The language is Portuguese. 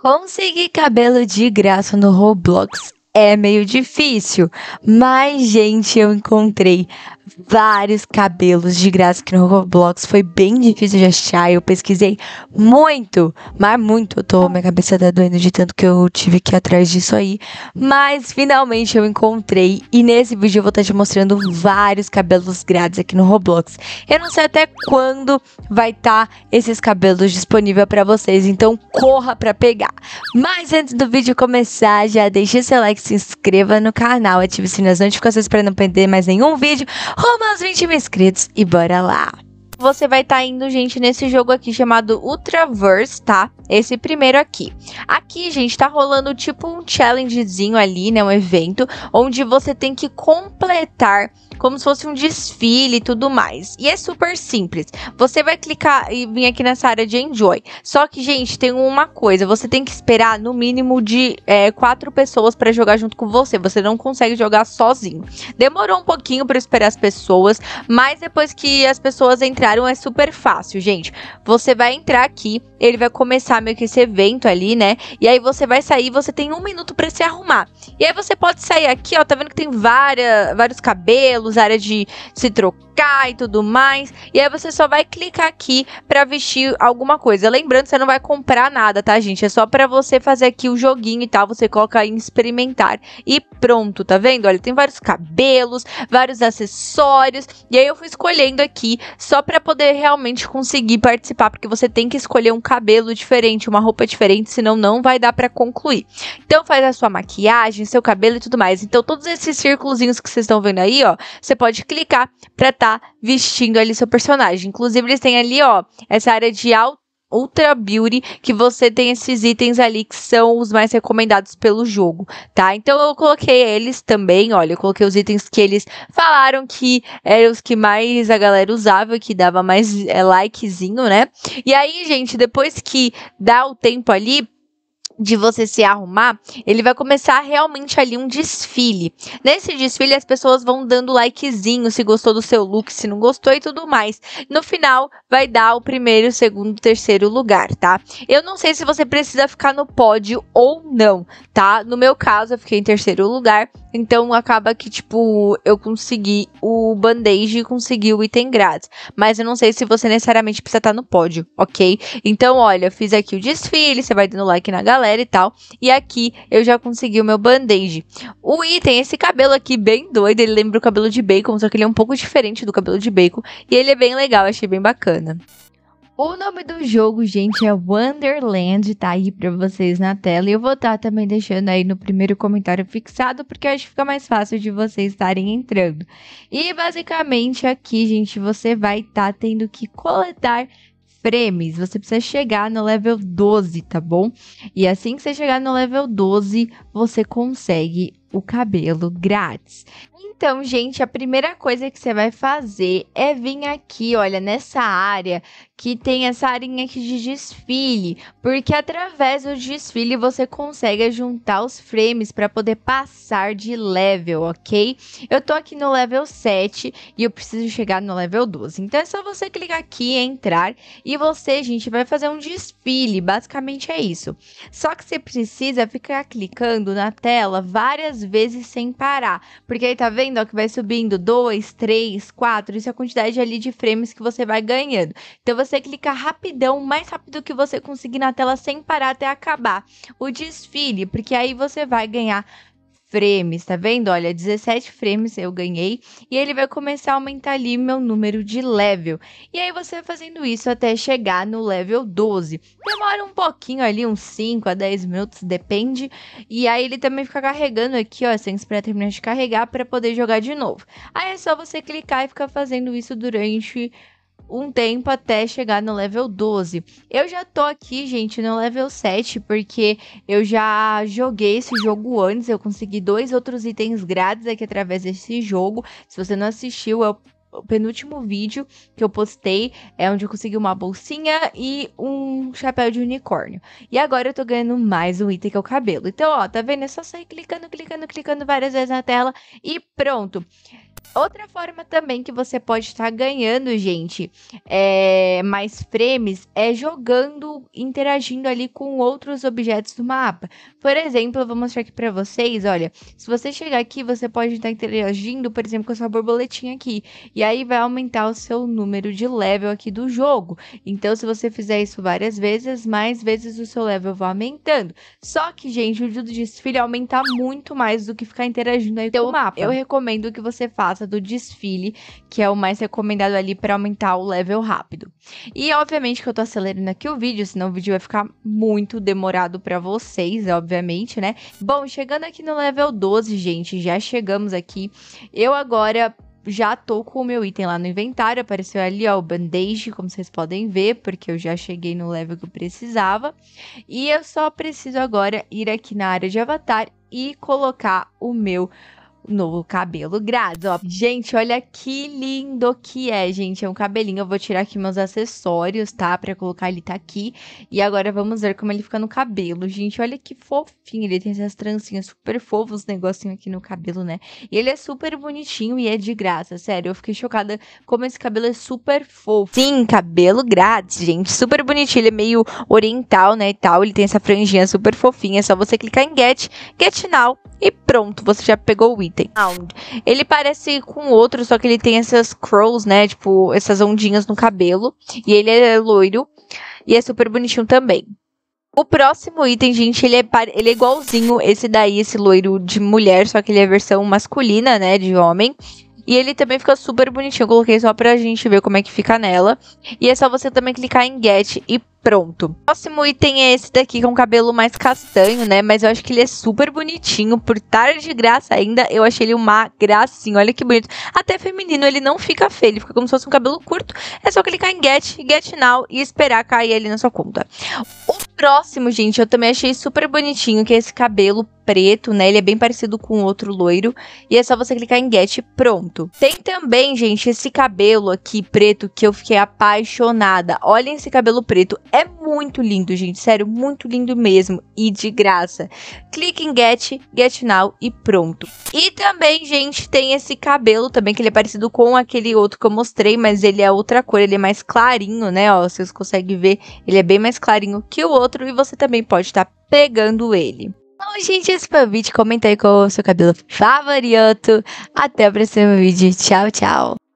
Conseguir cabelo de graça no Roblox é meio difícil, mas, gente, eu encontrei vários cabelos de graça aqui no Roblox. Foi bem difícil de achar. Eu pesquisei muito, mas muito. Eu tô, minha cabeça tá doendo de tanto que eu tive que ir atrás disso aí. Mas finalmente eu encontrei. E nesse vídeo eu vou estar te mostrando vários cabelos grátis aqui no Roblox. Eu não sei até quando vai estar tá esses cabelos disponíveis para vocês. Então corra para pegar. Mas antes do vídeo começar, já deixe seu like, se inscreva no canal, ative o sininho das notificações para não perder mais nenhum vídeo rumo aos 20 mil inscritos e bora lá! Você vai estar tá indo, gente, nesse jogo aqui chamado Ultraverse, tá? Esse primeiro aqui. Aqui, gente, tá rolando tipo um challengezinho ali, né? Um evento, onde você tem que completar como se fosse um desfile e tudo mais. E é super simples. Você vai clicar e vir aqui nessa área de Enjoy. Só que, gente, tem uma coisa. Você tem que esperar no mínimo de é, quatro pessoas para jogar junto com você. Você não consegue jogar sozinho. Demorou um pouquinho para esperar as pessoas, mas depois que as pessoas entraram é super fácil, gente. Você vai entrar aqui, ele vai começar meio que esse evento ali, né? E aí você vai sair, você tem um minuto para se arrumar. E aí você pode sair aqui, ó, tá vendo que tem várias, vários cabelos área de se trocar e tudo mais. E aí você só vai clicar aqui para vestir alguma coisa. Lembrando, você não vai comprar nada, tá, gente? É só para você fazer aqui o joguinho e tal. Você coloca em experimentar e pronto, tá vendo? Olha, tem vários cabelos, vários acessórios. E aí eu fui escolhendo aqui só para poder realmente conseguir participar, porque você tem que escolher um cabelo diferente, uma roupa diferente, senão não vai dar para concluir. Então faz a sua maquiagem, seu cabelo e tudo mais. Então todos esses círculos que vocês estão vendo aí, ó, você pode clicar para estar tá vestindo ali seu personagem. Inclusive, eles têm ali, ó, essa área de alto Ultra Beauty, que você tem esses itens ali que são os mais recomendados pelo jogo, tá? Então eu coloquei eles também, olha, eu coloquei os itens que eles falaram que eram os que mais a galera usava, que dava mais é, likezinho, né? E aí, gente, depois que dá o tempo ali, de você se arrumar, ele vai começar realmente ali um desfile. Nesse desfile, as pessoas vão dando likezinho se gostou do seu look, se não gostou e tudo mais. No final, vai dar o primeiro, segundo, terceiro lugar, tá? Eu não sei se você precisa ficar no pódio ou não, tá? No meu caso, eu fiquei em terceiro lugar, então acaba que, tipo, eu consegui o band-aid e consegui o item grátis. Mas eu não sei se você necessariamente precisa estar no pódio, ok? Então, olha, eu fiz aqui o desfile, você vai dando like na galera galera e tal. E aqui eu já consegui o meu band-aid. O item, esse cabelo aqui bem doido, ele lembra o cabelo de bacon, só que ele é um pouco diferente do cabelo de bacon. E ele é bem legal, achei bem bacana. O nome do jogo, gente, é Wonderland, tá aí pra vocês na tela. E eu vou estar tá também deixando aí no primeiro comentário fixado, porque acho que fica mais fácil de vocês estarem entrando. E basicamente aqui, gente, você vai estar tá tendo que coletar frames, você precisa chegar no level 12, tá bom? E assim que você chegar no level 12, você consegue o cabelo grátis. Então, gente, a primeira coisa que você vai fazer é vir aqui, olha, nessa área que tem essa arinha aqui de desfile, porque através do desfile você consegue juntar os frames para poder passar de level, ok? Eu tô aqui no level 7 e eu preciso chegar no level 12. Então é só você clicar aqui, entrar e você, gente, vai fazer um desfile, basicamente é isso. Só que você precisa ficar clicando na tela várias vezes sem parar, porque aí tá vendo ó, que vai subindo 2, 3, 4, isso é a quantidade ali de frames que você vai ganhando. Então você clicar rapidão, mais rápido que você conseguir na tela sem parar até acabar o desfile, porque aí você vai ganhar frames, tá vendo? Olha, 17 frames eu ganhei e ele vai começar a aumentar ali meu número de level. E aí você vai fazendo isso até chegar no level 12. Demora um pouquinho ali, uns 5 a 10 minutos, depende. E aí ele também fica carregando aqui, ó, sem esperar terminar de carregar para poder jogar de novo. Aí é só você clicar e ficar fazendo isso durante um tempo até chegar no level 12. Eu já tô aqui, gente, no level 7, porque eu já joguei esse jogo antes, eu consegui dois outros itens grátis aqui através desse jogo. Se você não assistiu, é o penúltimo vídeo que eu postei é onde eu consegui uma bolsinha e um chapéu de unicórnio. E agora eu tô ganhando mais um item que é o cabelo. Então, ó, tá vendo? É só sair clicando, clicando, clicando várias vezes na tela e pronto. Outra forma também que você pode estar tá ganhando, gente, é, mais frames é jogando, interagindo ali com outros objetos do mapa. Por exemplo, eu vou mostrar aqui para vocês, olha, se você chegar aqui, você pode estar interagindo, por exemplo, com essa borboletinha aqui, e aí vai aumentar o seu número de level aqui do jogo. Então, se você fizer isso várias vezes, mais vezes o seu level vai aumentando. Só que, gente, o do desfile aumenta muito mais do que ficar interagindo aí então, com o mapa. Eu recomendo que você faça do desfile, que é o mais recomendado ali para aumentar o level rápido. E obviamente que eu tô acelerando aqui o vídeo, senão o vídeo vai ficar muito demorado para vocês, obviamente, né? Bom, chegando aqui no level 12, gente, já chegamos aqui. Eu agora já tô com o meu item lá no inventário, apareceu ali, ó, o bandage, como vocês podem ver, porque eu já cheguei no level que eu precisava. E eu só preciso agora ir aqui na área de avatar e colocar o meu novo cabelo grátis, ó. Gente, olha que lindo que é, gente. É um cabelinho. Eu vou tirar aqui meus acessórios, tá? Pra colocar ele tá aqui. E agora vamos ver como ele fica no cabelo. Gente, olha que fofinho. Ele tem essas trancinhas super fofos, negocinho aqui no cabelo, né? E ele é super bonitinho e é de graça, sério. Eu fiquei chocada como esse cabelo é super fofo. Sim, cabelo grátis, gente. Super bonitinho. Ele é meio oriental, né, e tal. Ele tem essa franjinha super fofinha. É só você clicar em Get, Get Now e pronto, você já pegou o item. Ele parece com outro, só que ele tem essas curls, né? Tipo, essas ondinhas no cabelo. E ele é loiro. E é super bonitinho também. O próximo item, gente, ele é, ele é igualzinho esse daí, esse loiro de mulher, só que ele é versão masculina, né? De homem. E ele também fica super bonitinho. Eu coloquei só pra gente ver como é que fica nela. E é só você também clicar em Get e pronto. Próximo item é esse daqui com cabelo mais castanho, né? Mas eu acho que ele é super bonitinho. Por estar de graça ainda, eu achei ele uma gracinha. Olha que bonito. Até feminino, ele não fica feio. Ele fica como se fosse um cabelo curto. É só clicar em Get, Get Now e esperar cair ele na sua conta. O próximo, gente, eu também achei super bonitinho, que é esse cabelo preto, né? Ele é bem parecido com outro loiro. E é só você clicar em Get pronto. Tem também, gente, esse cabelo aqui preto que eu fiquei apaixonada. Olhem esse cabelo preto. É muito lindo, gente. Sério, muito lindo mesmo. E de graça. Clique em Get, Get Now e pronto. E também, gente, tem esse cabelo também, que ele é parecido com aquele outro que eu mostrei, mas ele é outra cor. Ele é mais clarinho, né? Ó, vocês conseguem ver. Ele é bem mais clarinho que o outro e você também pode estar tá pegando ele. Bom, gente, esse foi o vídeo. Comenta aí qual é o seu cabelo favorito. Até o próximo vídeo. Tchau, tchau.